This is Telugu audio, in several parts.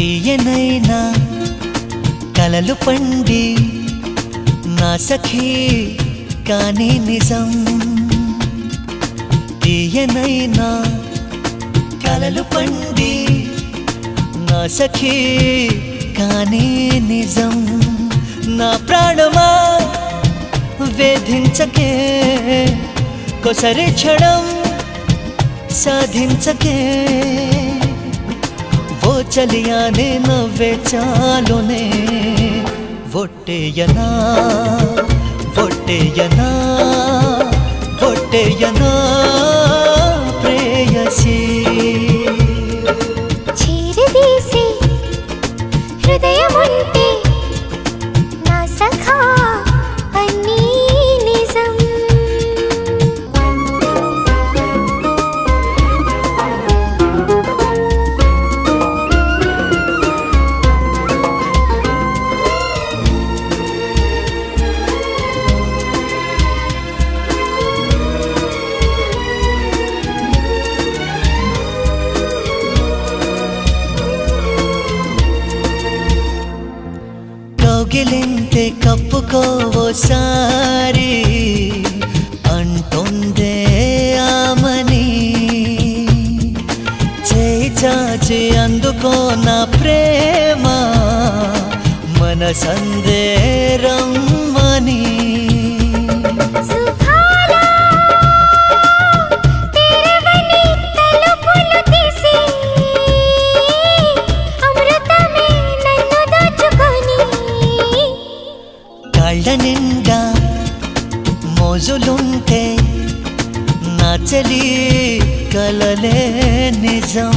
తీయనైనా కలలు పండి నా సఖీ కానీ నిజం. తీయనైనా కలలు పండి నా సఖీ కానీ నిజం. నా ప్రాణమా వేధించకే కొసరి క్షణం సాధించకే. ఓ చలియానే నవ్వే చాలునే. ఒట్టేయనా ఒట్టేయనా ఒట్టేయనా ప్రేయసీ. కౌగిలింతే కప్పుకోవోసారి అంటుందే ఆమని. చేయి చాచి అందుకో నా ప్రేమ. మన మనీ నిండా మోజులుంటే నా చలి కలలే నిజం.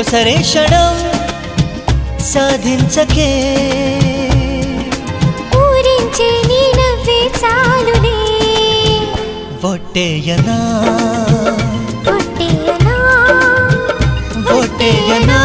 కొసరే క్షణం సాధించకే. ఊరించే నీ నవ్వే చాలులే. ఒట్టేయనా ఒట్టేయనా ఒట్టేయనా